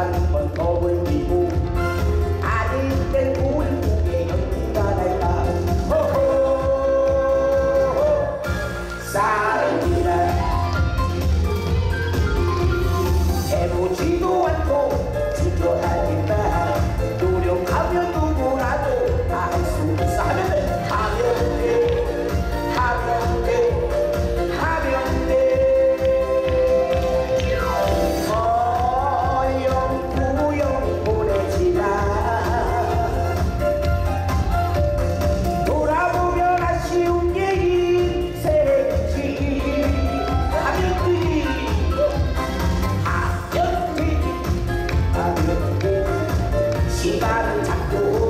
ta mừng ô quên vì u 시간은 자꾸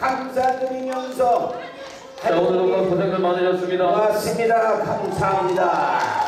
감사드리면서 자 오늘도 고생들 많으셨습니다. 고맙습니다. 감사합니다.